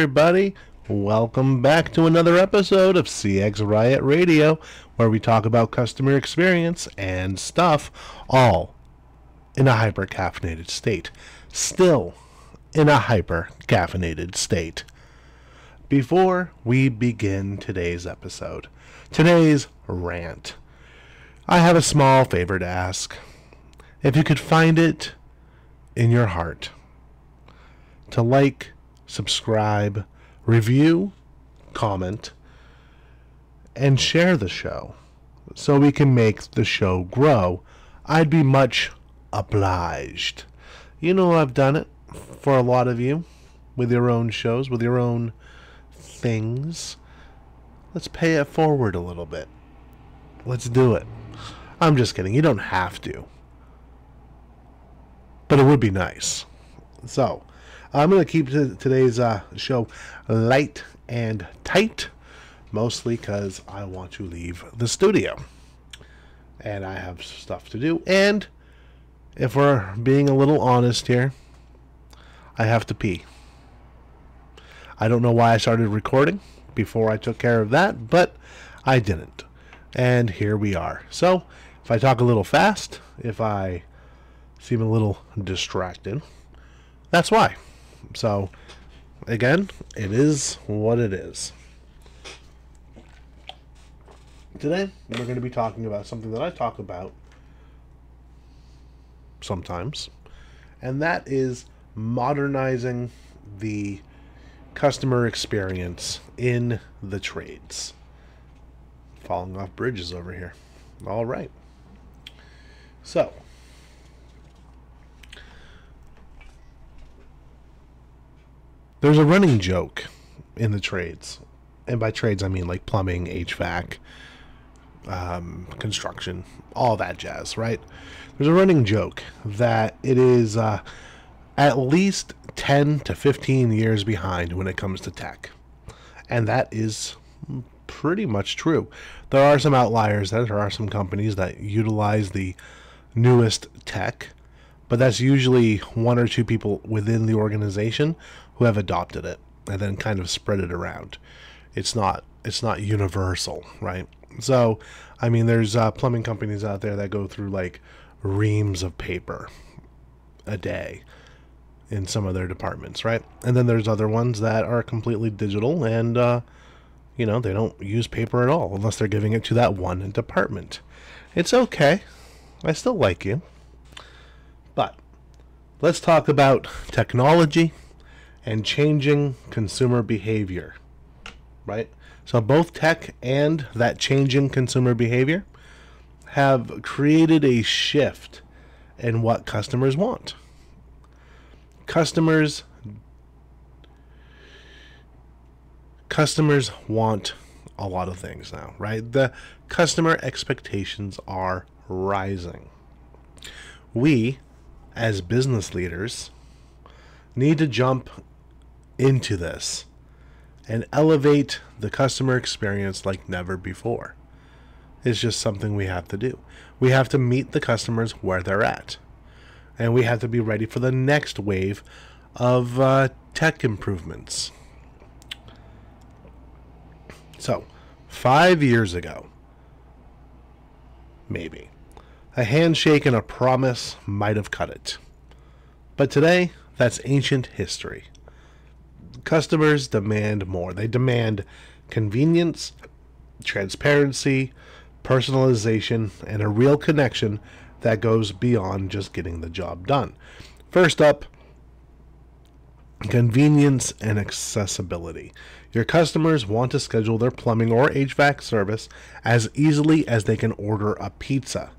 Everybody. Welcome back to another episode of CX Riot Radio, where we talk about customer experience and stuff, all in a hyper caffeinated state. Still in a hyper caffeinated state. Before we begin today's episode, today's rant, I have a small favor to ask. If you could find it in your heart to like, subscribe, review, comment, and share the show so we can make the show grow, I'd be much obliged. You know, I've done it for a lot of you with your own shows, with your own things. Let's pay it forward a little bit. Let's do it. I'm just kidding. You don't have to. But it would be nice. So, I'm going to keep today's uh, show light and tight, mostly because I want to leave the studio. And I have stuff to do. And if we're being a little honest here, I have to pee. I don't know why I started recording before I took care of that, but I didn't. And here we are. So, if I talk a little fast, if I seem a little distracted, that's why. So, again, it is what it is. Today, we're going to be talking about something that I talk about sometimes, and that is modernizing the customer experience in the trades. Falling off bridges over here. All right. So, there's a running joke in the trades. And by trades, I mean like plumbing, HVAC, um, construction, all that jazz, right? There's a running joke that it is uh, at least 10 to 15 years behind when it comes to tech. And that is pretty much true. There are some outliers, there are some companies that utilize the newest tech, but that's usually one or two people within the organization who have adopted it and then kind of spread it around. It's not it's not universal, right? So, I mean, there's uh, plumbing companies out there that go through like reams of paper a day in some of their departments, right? And then there's other ones that are completely digital and, uh, you know, they don't use paper at all unless they're giving it to that one department. It's okay. I still like you. But let's talk about technology and changing consumer behavior, right? So both tech and that changing consumer behavior have created a shift in what customers want. Customers customers want a lot of things now, right? The customer expectations are rising. We as business leaders need to jump into this and elevate the customer experience like never before. It's just something we have to do. We have to meet the customers where they're at. And we have to be ready for the next wave of uh, tech improvements. So, five years ago, maybe, a handshake and a promise might have cut it. But today, that's ancient history customers demand more. They demand convenience, transparency, personalization, and a real connection that goes beyond just getting the job done. First up, convenience and accessibility. Your customers want to schedule their plumbing or HVAC service as easily as they can order a pizza.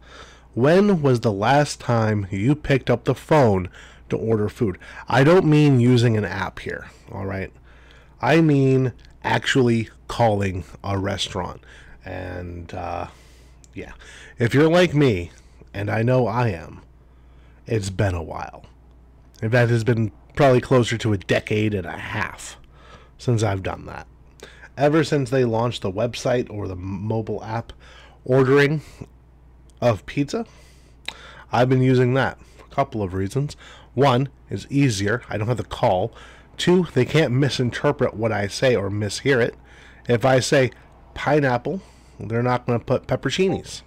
When was the last time you picked up the phone to order food. I don't mean using an app here, all right? I mean actually calling a restaurant. And uh, yeah, if you're like me, and I know I am, it's been a while. In fact, it's been probably closer to a decade and a half since I've done that. Ever since they launched the website or the mobile app ordering of pizza, I've been using that for a couple of reasons. One is easier. I don't have to call Two, they can't misinterpret what I say or mishear it. If I say pineapple, they're not going to put pepperoncinis,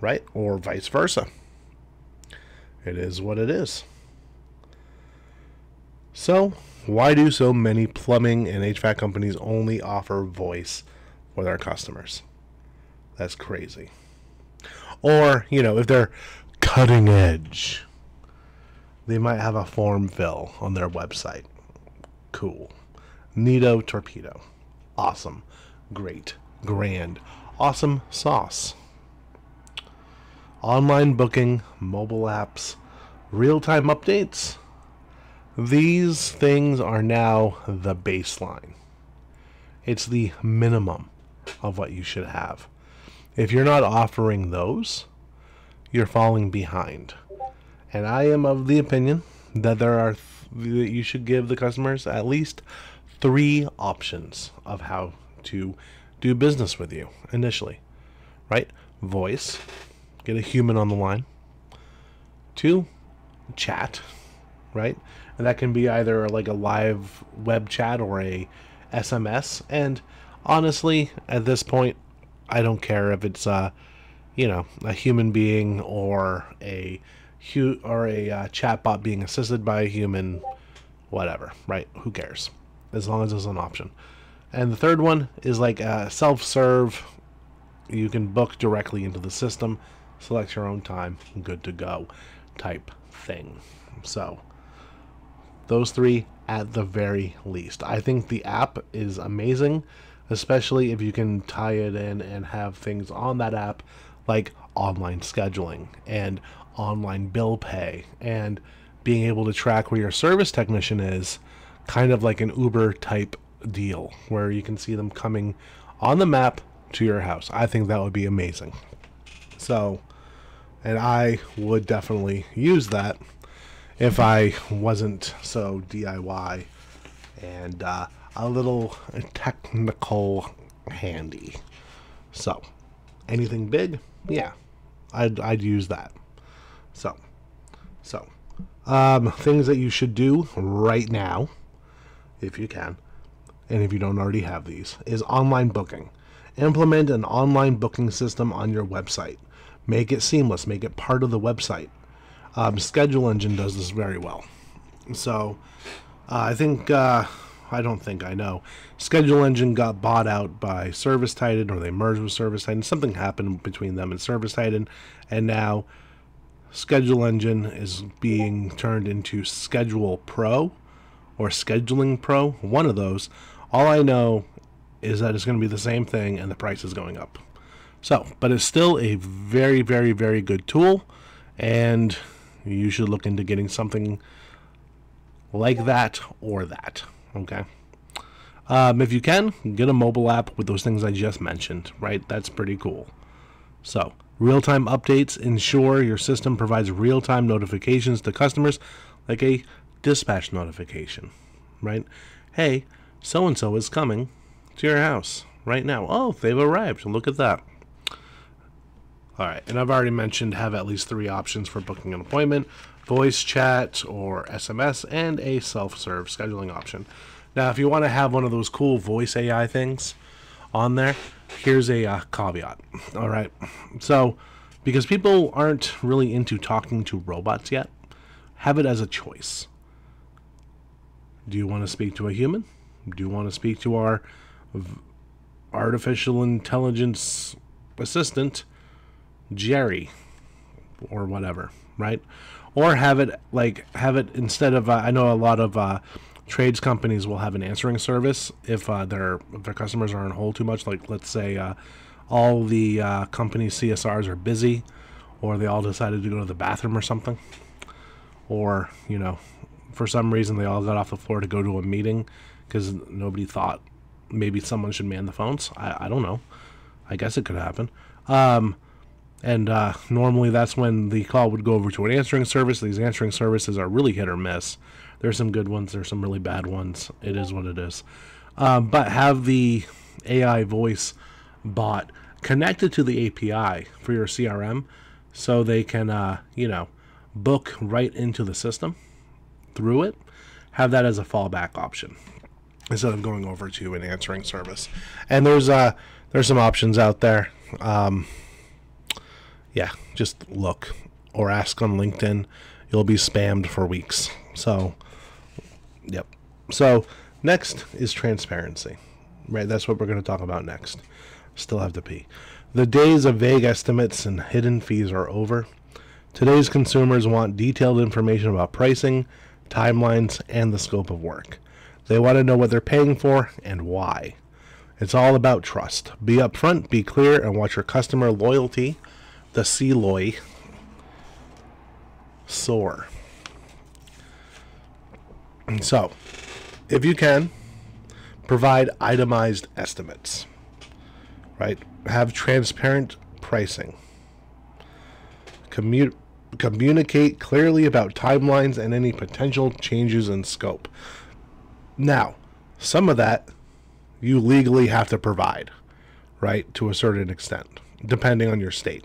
right? Or vice versa. It is what it is. So, why do so many plumbing and HVAC companies only offer voice for their customers? That's crazy. Or, you know, if they're cutting edge, they might have a form fill on their website. Cool. Nito Torpedo. Awesome. Great. Grand. Awesome sauce. Online booking, mobile apps, real time updates. These things are now the baseline. It's the minimum of what you should have. If you're not offering those, you're falling behind. And I am of the opinion that there are th- that you should give the customers at least three options of how to do business with you initially. Right? Voice, get a human on the line. Two, chat, right? And that can be either like a live web chat or a SMS. And honestly, at this point, I don't care if it's uh, you know, a human being or a hu- or a uh, chatbot being assisted by a human, whatever, right? Who cares? As long as it's an option. And the third one is like a self-serve. You can book directly into the system, select your own time, good to go, type thing. So those three at the very least. I think the app is amazing, especially if you can tie it in and have things on that app like online scheduling and online bill pay and being able to track where your service technician is, kind of like an Uber type deal where you can see them coming on the map to your house. I think that would be amazing. So, and I would definitely use that if I wasn't so DIY and uh, a little technical handy. So, anything big? Yeah, I'd, I'd use that. So, so, um, things that you should do right now, if you can, and if you don't already have these, is online booking. Implement an online booking system on your website. Make it seamless. Make it part of the website. Um, Schedule Engine does this very well. So, uh, I think uh, I don't think I know. Schedule Engine got bought out by Service Titan, or they merged with Service Titan. Something happened between them and Service Titan, and now Schedule Engine is being turned into Schedule Pro or Scheduling Pro. One of those. All I know is that it's going to be the same thing, and the price is going up. So, but it's still a very, very, very good tool, and you should look into getting something like that or that. Okay. Um, if you can, get a mobile app with those things I just mentioned, right? That's pretty cool. So, real time updates ensure your system provides real time notifications to customers, like a dispatch notification, right? Hey, so and so is coming to your house right now. Oh, they've arrived. Look at that. All right, and I've already mentioned have at least three options for booking an appointment voice chat or SMS, and a self serve scheduling option. Now, if you want to have one of those cool voice AI things on there, here's a uh, caveat. All right. So, because people aren't really into talking to robots yet, have it as a choice. Do you want to speak to a human? Do you want to speak to our artificial intelligence assistant, Jerry, or whatever, right? or have it like have it instead of uh, I know a lot of uh, trades companies will have an answering service if uh, their if their customers are on hold too much. Like let's say uh, all the uh, company's CSRs are busy, or they all decided to go to the bathroom or something, or you know for some reason they all got off the floor to go to a meeting because nobody thought maybe someone should man the phones. I, I don't know. I guess it could happen. Um, and uh, normally that's when the call would go over to an answering service. These answering services are really hit or miss. There's some good ones, there's some really bad ones. It is what it is. Um, but have the AI voice bot connected to the API for your CRM so they can, uh, you know, book right into the system through it. have that as a fallback option instead of going over to an answering service. And there's uh there's some options out there. Um, yeah, just look or ask on LinkedIn. You'll be spammed for weeks. So, yep. So next is transparency. Right, that's what we're going to talk about next. Still have to pee. The days of vague estimates and hidden fees are over. Today's consumers want detailed information about pricing, timelines, and the scope of work. They want to know what they're paying for and why. It's all about trust. Be upfront, be clear, and watch your customer loyalty, the CLOI, soar. So, if you can, provide itemized estimates, right? Have transparent pricing. Commu- communicate clearly about timelines and any potential changes in scope. Now, some of that you legally have to provide, right, to a certain extent, depending on your state.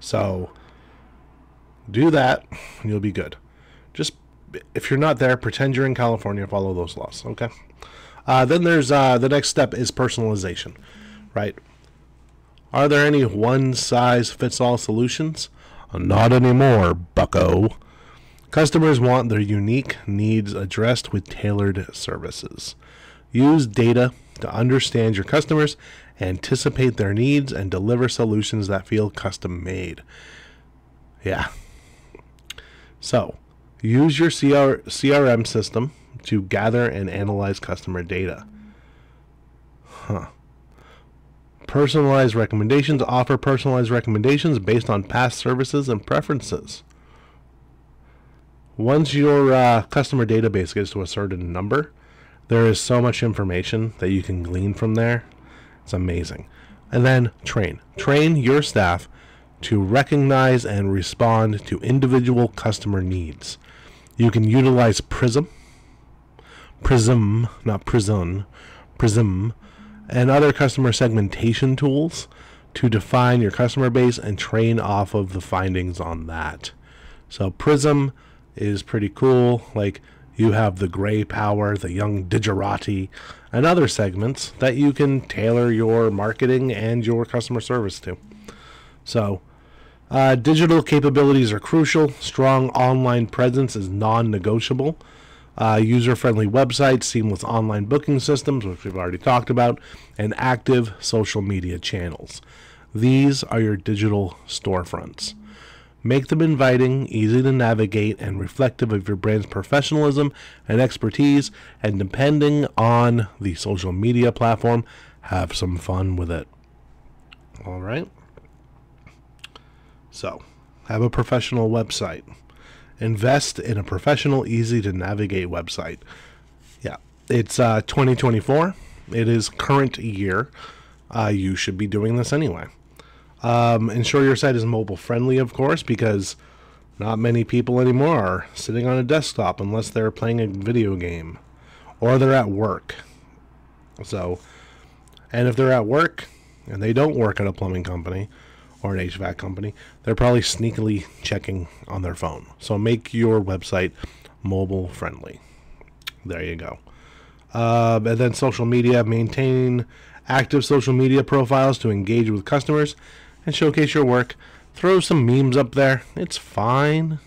So, do that, and you'll be good. Just if you're not there, pretend you're in California, follow those laws, okay? Uh, then there's uh, the next step is personalization, right? Are there any one size fits all solutions? Not anymore, bucko. Customers want their unique needs addressed with tailored services. Use data to understand your customers, anticipate their needs, and deliver solutions that feel custom made. Yeah. So, use your CR- CRM system to gather and analyze customer data. Huh. Personalized recommendations offer personalized recommendations based on past services and preferences. Once your uh, customer database gets to a certain number, there is so much information that you can glean from there. It's amazing. And then train. Train your staff to recognize and respond to individual customer needs. You can utilize PRIZM PRIZM, not Prison, PRIZM, and other customer segmentation tools to define your customer base and train off of the findings on that. So PRIZM is pretty cool. Like you have the gray power, the young digerati, and other segments that you can tailor your marketing and your customer service to. So uh, digital capabilities are crucial. Strong online presence is non-negotiable uh, user friendly websites, seamless online booking systems, which we've already talked about, and active social media channels. These are your digital storefronts. Make them inviting, easy to navigate, and reflective of your brand's professionalism and expertise. And depending on the social media platform, have some fun with it. All right. So, have a professional website. Invest in a professional, easy to navigate website. Yeah, it's uh, 2024. It is current year. Uh, you should be doing this anyway. Um, ensure your site is mobile friendly, of course, because not many people anymore are sitting on a desktop unless they're playing a video game or they're at work. So, and if they're at work and they don't work at a plumbing company, or an HVAC company, they're probably sneakily checking on their phone. So make your website mobile friendly. There you go. Uh, and then social media, maintain active social media profiles to engage with customers and showcase your work. Throw some memes up there. It's fine.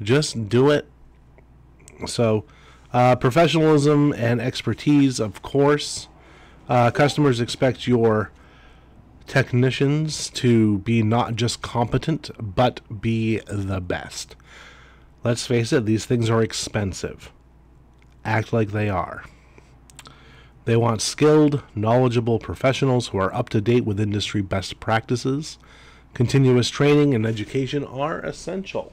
Just do it. So, uh, professionalism and expertise, of course. Uh, customers expect your technicians to be not just competent, but be the best. Let's face it, these things are expensive. Act like they are. They want skilled, knowledgeable professionals who are up to date with industry best practices. Continuous training and education are essential.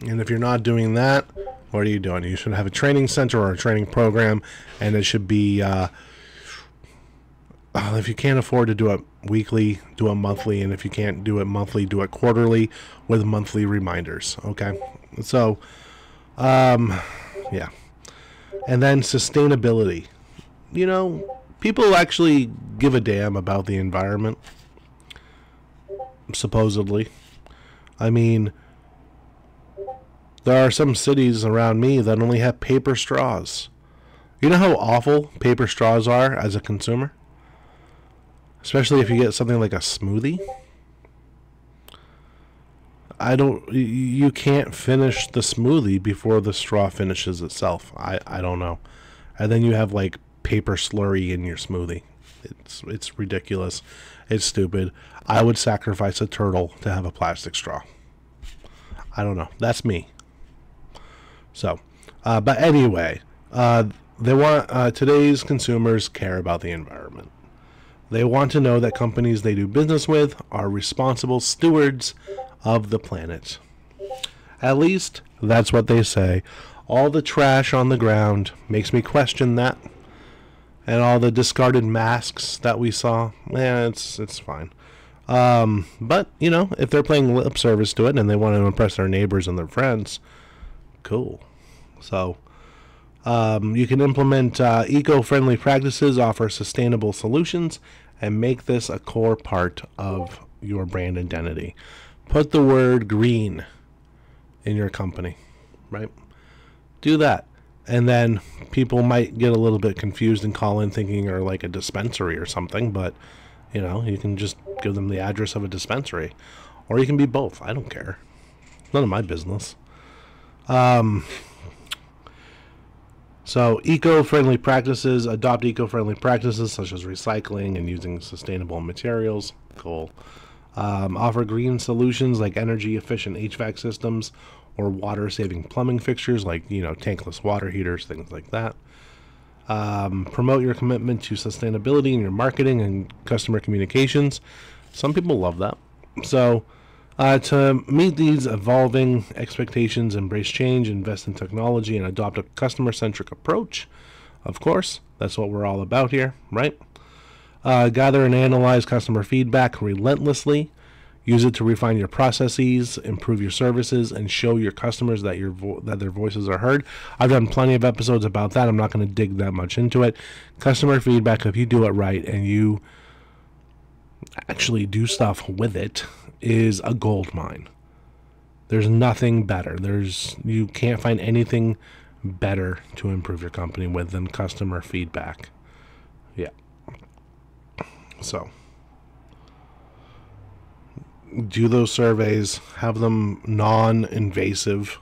And if you're not doing that, what are you doing? You should have a training center or a training program, and it should be uh, uh, if you can't afford to do it weekly, do it monthly, and if you can't do it monthly, do it quarterly with monthly reminders. Okay, so um, yeah, and then sustainability. You know, people actually give a damn about the environment. Supposedly, I mean, There are some cities around me that only have paper straws. You know how awful paper straws are as a consumer? Especially if you get something like a smoothie. I don't you can't finish the smoothie before the straw finishes itself. I I don't know. And then you have like paper slurry in your smoothie. It's it's ridiculous. It's stupid. I would sacrifice a turtle to have a plastic straw. I don't know. That's me. So, uh, but anyway, uh, they want uh, today's consumers care about the environment. They want to know that companies they do business with are responsible stewards of the planet. At least that's what they say. All the trash on the ground makes me question that. And all the discarded masks that we saw, yeah, it's it's fine. Um, but you know, if they're playing lip service to it and they want to impress their neighbors and their friends, cool. So um, you can implement uh, eco-friendly practices, offer sustainable solutions, and make this a core part of your brand identity. Put the word green in your company, right? Do that. And then people might get a little bit confused and call in thinking you're like a dispensary or something, but you know, you can just give them the address of a dispensary. Or you can be both. I don't care. None of my business. Um, so, eco friendly practices, adopt eco friendly practices such as recycling and using sustainable materials. Cool. Um, offer green solutions like energy efficient HVAC systems or water saving plumbing fixtures like, you know, tankless water heaters, things like that. Um, promote your commitment to sustainability in your marketing and customer communications. Some people love that. So, uh, to meet these evolving expectations, embrace change, invest in technology, and adopt a customer centric approach. Of course, that's what we're all about here, right? Uh, gather and analyze customer feedback relentlessly. Use it to refine your processes, improve your services, and show your customers that your that their voices are heard. I've done plenty of episodes about that. I'm not going to dig that much into it. Customer feedback, if you do it right and you actually do stuff with it, is a gold mine. There's nothing better. There's you can't find anything better to improve your company with than customer feedback. Yeah. So do those surveys, have them non invasive.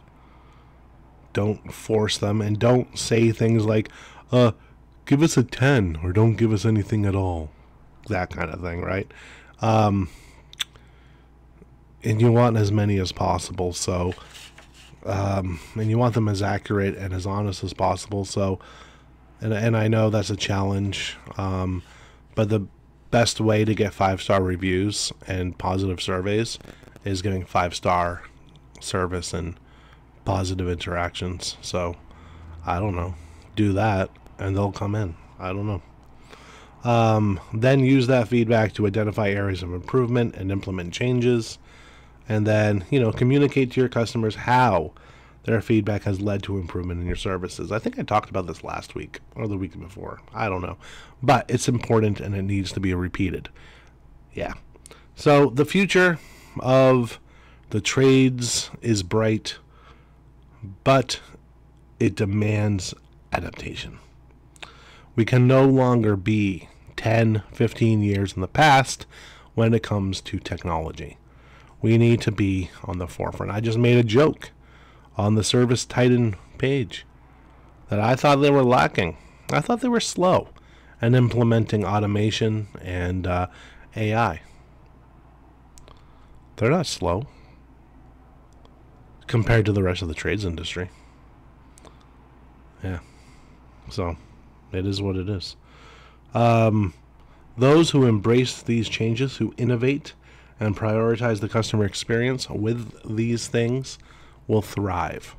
Don't force them and don't say things like, uh, give us a 10 or don't give us anything at all. That kind of thing, right? Um, and you want as many as possible, so, um, and you want them as accurate and as honest as possible, so, and, and I know that's a challenge, um, but the best way to get five star reviews and positive surveys is getting five star service and positive interactions. So I don't know. Do that and they'll come in. I don't know. Um, then use that feedback to identify areas of improvement and implement changes. And then, you know, communicate to your customers how their feedback has led to improvement in your services. I think I talked about this last week or the week before. I don't know. But it's important and it needs to be repeated. Yeah. So the future of the trades is bright, but it demands adaptation. We can no longer be 10, 15 years in the past when it comes to technology. We need to be on the forefront. I just made a joke on the Service Titan page that I thought they were lacking. I thought they were slow in implementing automation and uh, AI. They're not slow compared to the rest of the trades industry. Yeah. So, it is what it is. Um, those who embrace these changes, who innovate and prioritize the customer experience with these things, will thrive.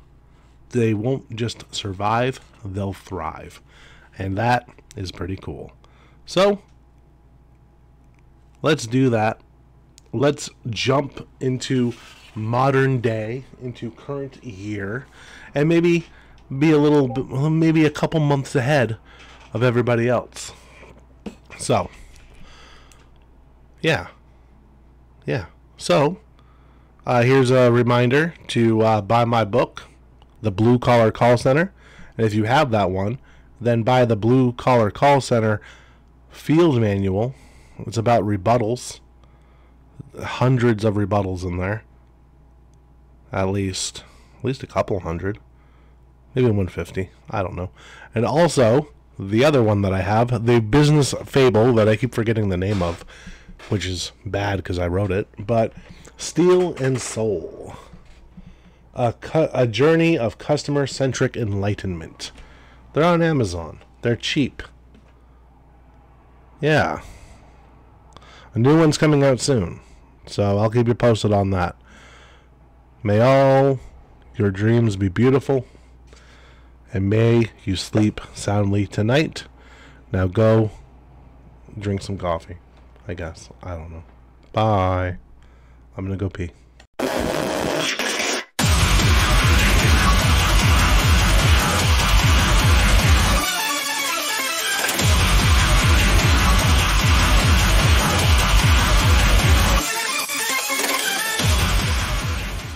They won't just survive, they'll thrive. And that is pretty cool. So, let's do that. Let's jump into modern day, into current year, and maybe be a little, maybe a couple months ahead of everybody else. So, yeah. Yeah. So, uh, here's a reminder to uh, buy my book, the Blue Collar Call Center. And if you have that one, then buy the Blue Collar Call Center field manual. It's about rebuttals. Hundreds of rebuttals in there. At least. At least a couple hundred. Maybe 150. I don't know. And also, the other one that I have, the business fable that I keep forgetting the name of, which is bad because I wrote it, but Steel and Soul. A, cu- a journey of customer centric enlightenment. They're on Amazon. They're cheap. Yeah. A new one's coming out soon. So I'll keep you posted on that. May all your dreams be beautiful. And may you sleep soundly tonight. Now go drink some coffee. I guess. I don't know. Bye. I'm going to go pee.